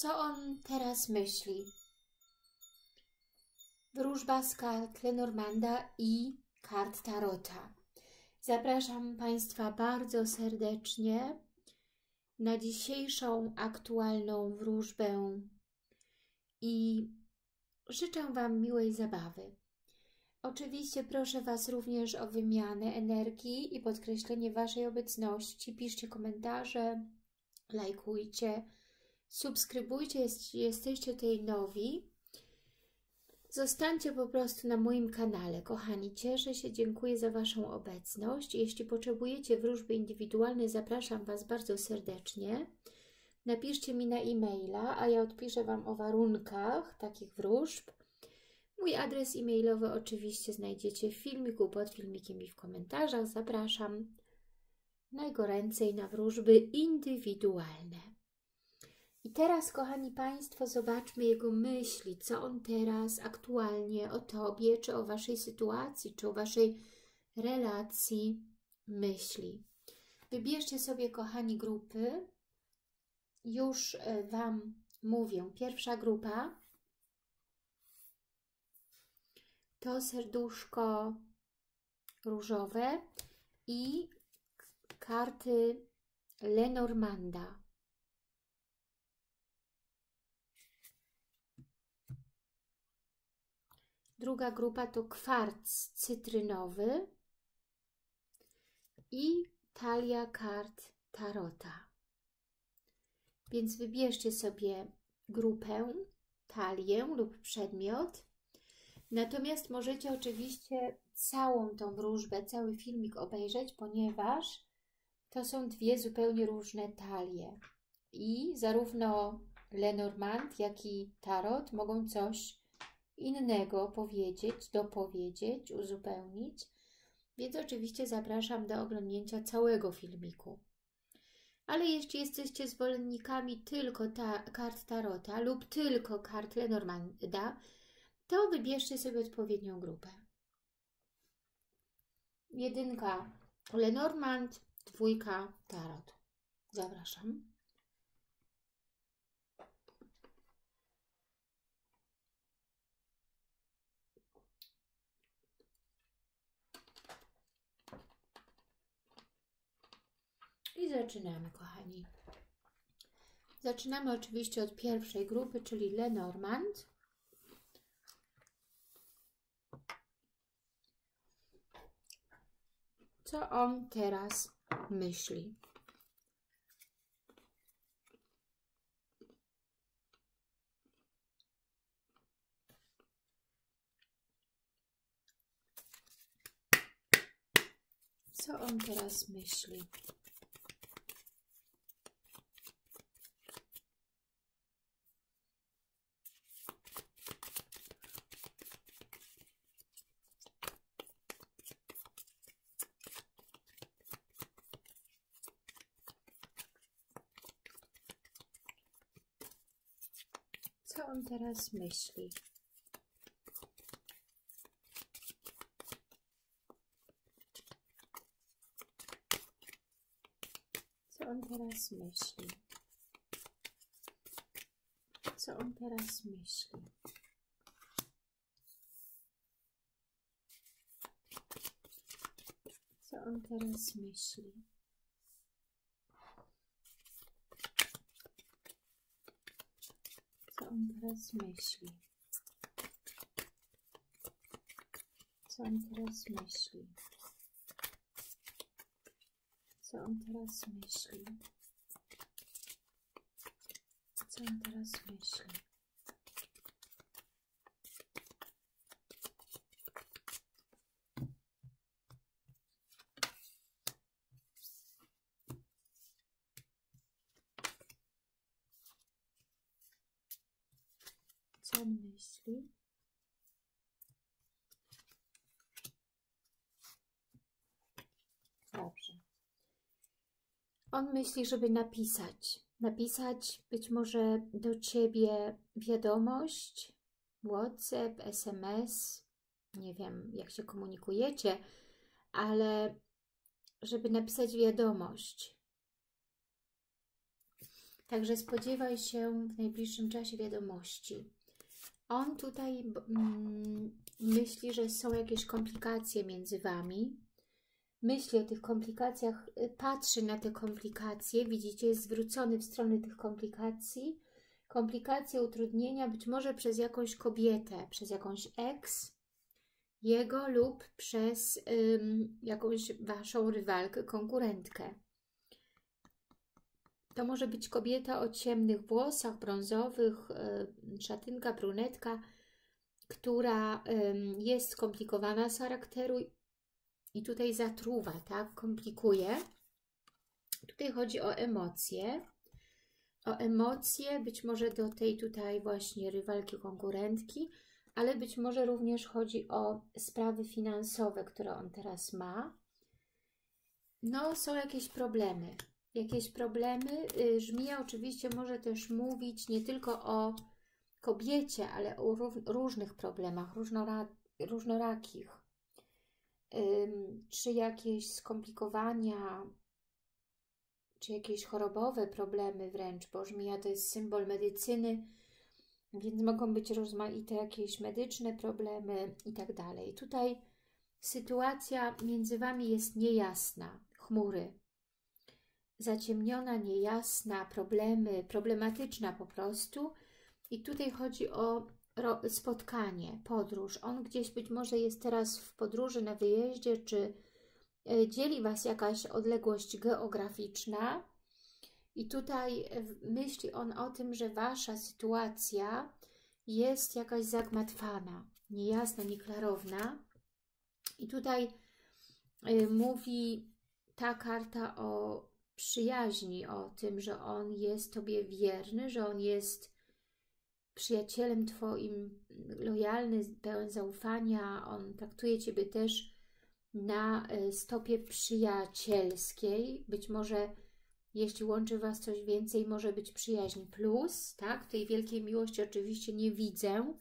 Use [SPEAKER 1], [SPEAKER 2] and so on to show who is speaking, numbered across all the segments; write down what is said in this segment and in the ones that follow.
[SPEAKER 1] Co on teraz myśli? Wróżba z kart Lenormanda i kart Tarota. Zapraszam Państwa bardzo serdecznie na dzisiejszą aktualną wróżbę i życzę Wam miłej zabawy. Oczywiście proszę Was również o wymianę energii i podkreślenie Waszej obecności. Piszcie komentarze, lajkujcie, subskrybujcie, jeśli jesteście tutaj nowi. Zostańcie po prostu na moim kanale, kochani. Cieszę się, dziękuję za Waszą obecność. Jeśli potrzebujecie wróżby indywidualnej, zapraszam Was bardzo serdecznie. Napiszcie mi na e-maila, a ja odpiszę Wam o warunkach takich wróżb. Mój adres e-mailowy oczywiście znajdziecie w filmiku, pod filmikiem i w komentarzach. Zapraszam najgoręcej na wróżby indywidualne. I teraz, kochani Państwo, zobaczmy jego myśli, co on teraz aktualnie o Tobie, czy o Waszej sytuacji, czy o Waszej relacji myśli. Wybierzcie sobie, kochani, grupy. Już e, Wam mówię. Pierwsza grupa to serduszko różowe i karty Lenormanda. Druga grupa to kwarc cytrynowy i talia kart tarota. Więc wybierzcie sobie grupę, talię lub przedmiot. Natomiast możecie oczywiście całą tą wróżbę, cały filmik obejrzeć, ponieważ to są dwie zupełnie różne talie. I zarówno Lenormand, jak i Tarot mogą coś innego powiedzieć, dopowiedzieć, uzupełnić. Więc oczywiście zapraszam do oglądnięcia całego filmiku. Ale jeśli jesteście zwolennikami tylko ta, kart Tarota lub tylko kart Lenormanda, to wybierzcie sobie odpowiednią grupę. Jedynka Lenormand, dwójka Tarot. Zapraszam. I zaczynamy, kochani. Zaczynamy oczywiście od pierwszej grupy, czyli Lenormand. Co on teraz myśli? Co on teraz myśli? Co on teraz myśli? Co on teraz myśli? Co on teraz myśli? Co on teraz myśli? Co on teraz myśli? Co on teraz myśli? Co on teraz myśli? Co on teraz myśli? Myśli? Dobrze. On myśli, żeby napisać. Napisać być może do Ciebie wiadomość, WhatsApp, SMS, nie wiem jak się komunikujecie, ale żeby napisać wiadomość. Także spodziewaj się w najbliższym czasie wiadomości. On tutaj mm, myśli, że są jakieś komplikacje między Wami. Myśli o tych komplikacjach, y, patrzy na te komplikacje. Widzicie, jest zwrócony w stronę tych komplikacji. Komplikacje, utrudnienia, być może przez jakąś kobietę, przez jakąś ex, jego lub przez ym, jakąś Waszą rywalkę, konkurentkę. To może być kobieta o ciemnych włosach, brązowych, y, szatynka, brunetka, która jest skomplikowana z charakteru i tutaj zatruwa, tak? Komplikuje. Tutaj chodzi o emocje. O emocje, być może do tej tutaj właśnie rywalki, konkurentki, ale być może również chodzi o sprawy finansowe, które on teraz ma. No, są jakieś problemy. Jakieś problemy. Y, żmija oczywiście może też mówić nie tylko o kobiecie, ale o różnych problemach, różnorakich. Czy jakieś skomplikowania, czy jakieś chorobowe problemy wręcz, bo żmija to jest symbol medycyny, więc mogą być rozmaite jakieś medyczne problemy i tak dalej. Tutaj sytuacja między Wami jest niejasna, chmury, zaciemniona, niejasna, problemy, problematyczna po prostu. I tutaj chodzi o spotkanie, podróż. On gdzieś być może jest teraz w podróży, na wyjeździe, czy e, dzieli Was jakaś odległość geograficzna, i tutaj e, myśli on o tym, że Wasza sytuacja jest jakaś zagmatwana, niejasna, nieklarowna. I tutaj y, mówi ta karta o przyjaźni, o tym, że on jest Tobie wierny, że on jest przyjacielem Twoim, lojalny, pełen zaufania. On traktuje Ciebie też na y, stopie przyjacielskiej. Być może jeśli łączy Was coś więcej, może być przyjaźń plus, tak? Tej wielkiej miłości oczywiście nie widzę.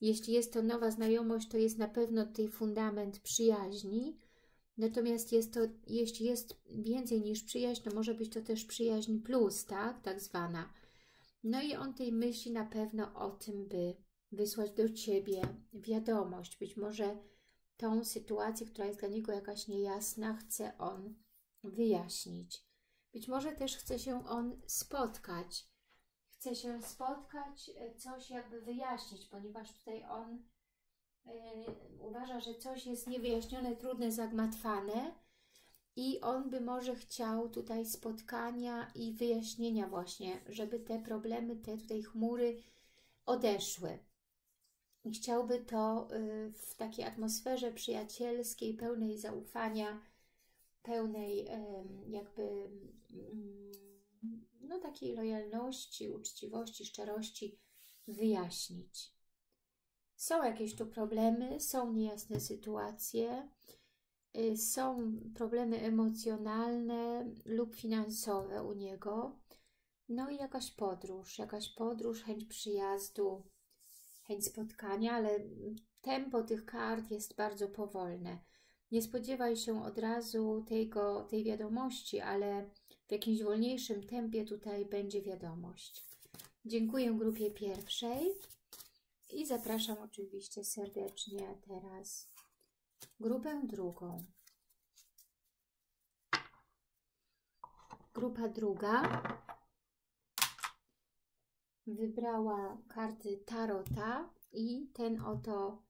[SPEAKER 1] Jeśli jest to nowa znajomość, to jest na pewno tej fundament przyjaźni. Natomiast jest to, jeśli jest więcej niż przyjaźń, to może być to też przyjaźń plus, tak? Tak zwana. No i on tej myśli na pewno o tym, by wysłać do Ciebie wiadomość. Być może tą sytuację, która jest dla niego jakaś niejasna, chce on wyjaśnić. Być może też chce się on spotkać. Chce się spotkać, e, coś jakby wyjaśnić, ponieważ tutaj on uważa, że coś jest niewyjaśnione, trudne, zagmatwane i on by może chciał tutaj spotkania i wyjaśnienia właśnie, żeby te problemy, te tutaj chmury odeszły. I chciałby to yy, w takiej atmosferze przyjacielskiej, pełnej zaufania, pełnej jakby mm, no takiej lojalności, uczciwości, szczerości wyjaśnić. Są jakieś tu problemy, są niejasne sytuacje, y, są problemy emocjonalne lub finansowe u niego, no i jakaś podróż, jakaś podróż, chęć przyjazdu, chęć spotkania, ale tempo tych kart jest bardzo powolne. Nie spodziewaj się od razu tego, tej wiadomości, ale w jakimś wolniejszym tempie tutaj będzie wiadomość. Dziękuję grupie pierwszej i zapraszam oczywiście serdecznie teraz grupę drugą. Grupa druga wybrała karty Tarota i ten oto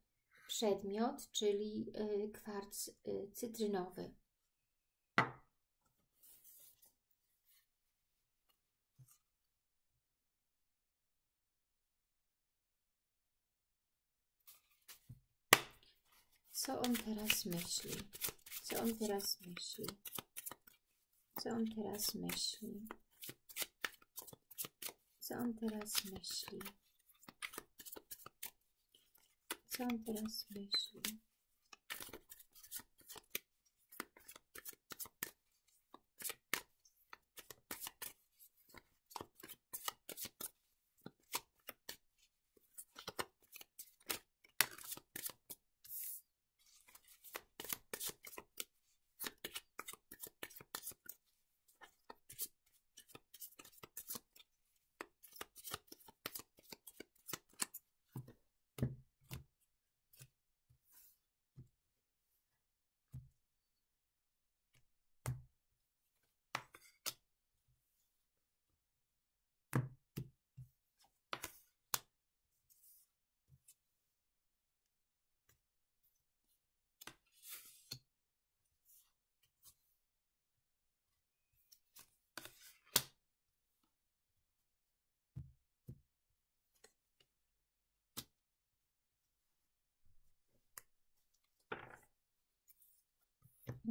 [SPEAKER 1] przedmiot, czyli y, kwarc y, cytrynowy. Co on teraz myśli? Co on teraz myśli? Co on teraz myśli? Co on teraz myśli? Co on teraz myśli?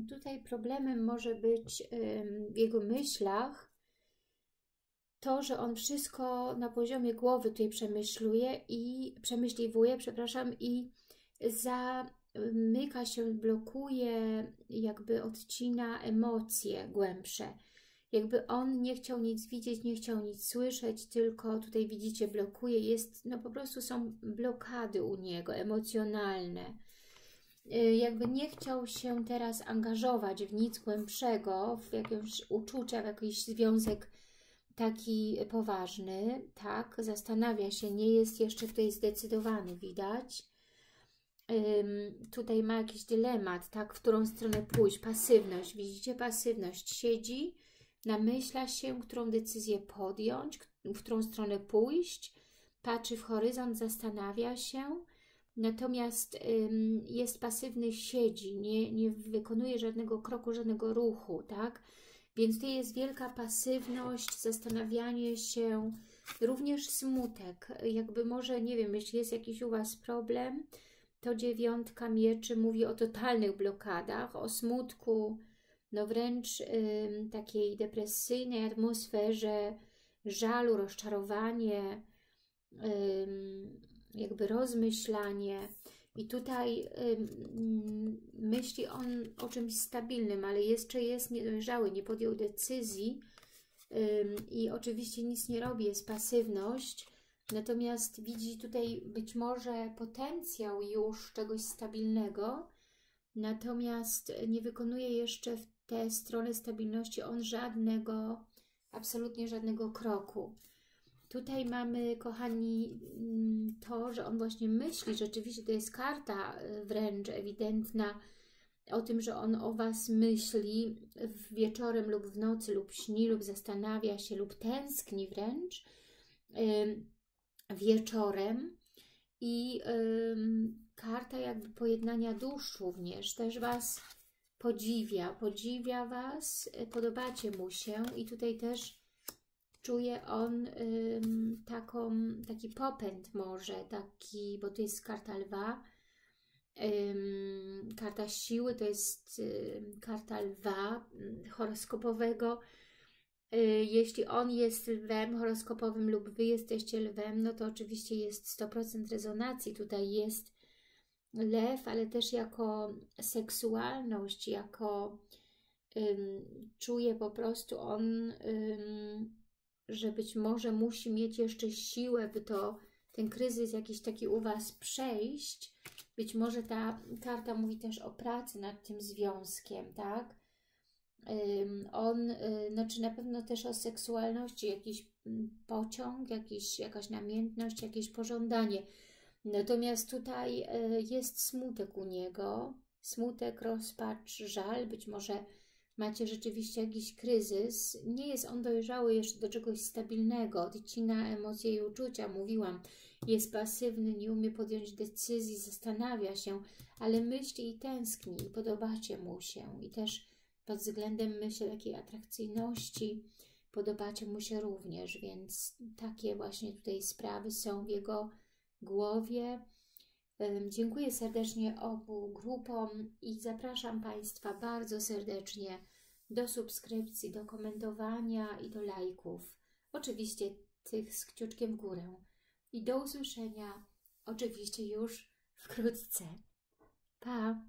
[SPEAKER 1] Tutaj problemem może być w jego myślach to, że on wszystko na poziomie głowy tutaj przemyśluje i przemyśliwuje, przepraszam, i zamyka się, blokuje, jakby odcina emocje głębsze. Jakby on nie chciał nic widzieć, nie chciał nic słyszeć, tylko tutaj widzicie, blokuje, jest, no po prostu są blokady u niego, emocjonalne. Y, jakby nie chciał się teraz angażować w nic głębszego, w jakieś uczucia, w jakiś związek taki poważny, tak, zastanawia się, nie jest jeszcze tutaj zdecydowany, widać. Um, tutaj ma jakiś dylemat, tak, w którą stronę pójść, pasywność, widzicie, pasywność, siedzi, namyśla się, którą decyzję podjąć, w którą stronę pójść, patrzy w horyzont, zastanawia się, natomiast jest pasywny, siedzi, nie, nie wykonuje żadnego kroku, żadnego ruchu, tak, więc to jest wielka pasywność, zastanawianie się, również smutek. Jakby może, nie wiem, jeśli jest jakiś u Was problem, to dziewiątka mieczy mówi o totalnych blokadach, o smutku, no wręcz y, takiej depresyjnej atmosferze, żalu, rozczarowanie, jakby rozmyślanie. I tutaj myśli on o czymś stabilnym, ale jeszcze jest niedojrzały, nie podjął decyzji i oczywiście nic nie robi, jest pasywność, natomiast widzi tutaj być może potencjał już czegoś stabilnego, natomiast nie wykonuje jeszcze w tę stronę stabilności on żadnego, absolutnie żadnego kroku. Tutaj mamy, kochani, mm, to, że on właśnie myśli, rzeczywiście to jest karta e, wręcz ewidentna o tym, że on o Was myśli wieczorem lub w nocy, lub śni, lub zastanawia się, lub tęskni wręcz wieczorem. I karta jakby pojednania dusz również też Was podziwia, podziwia Was, e, podobacie mu się i tutaj też czuje on ym, taką, taki popęd może, taki, bo to jest karta lwa, ym, karta siły, to jest ym, karta lwa horoskopowego. Y, jeśli on jest lwem horoskopowym lub Wy jesteście lwem, no to oczywiście jest 100% rezonacji. Tutaj jest lew, ale też jako seksualność, jako czuje po prostu on że być może musi mieć jeszcze siłę, by to ten kryzys jakiś taki u Was przejść. Być może ta karta mówi też o pracy nad tym związkiem, tak? On, y, znaczy na pewno też o seksualności, jakiś mm, pociąg, jakiś, jakaś namiętność, jakieś pożądanie. Natomiast tutaj y, jest smutek u niego, smutek, rozpacz, żal, być może macie rzeczywiście jakiś kryzys, nie jest on dojrzały jeszcze do czegoś stabilnego, odcina emocje i uczucia, mówiłam, jest pasywny, nie umie podjąć decyzji, zastanawia się, ale myśli i tęskni i podobacie mu się. I też pod względem myśli takiej atrakcyjności podobacie mu się również, więc takie właśnie tutaj sprawy są w jego głowie. Dziękuję serdecznie obu grupom i zapraszam Państwa bardzo serdecznie do subskrypcji, do komentowania i do lajków. Oczywiście tych z kciuczkiem w górę. I do usłyszenia oczywiście już wkrótce. Pa!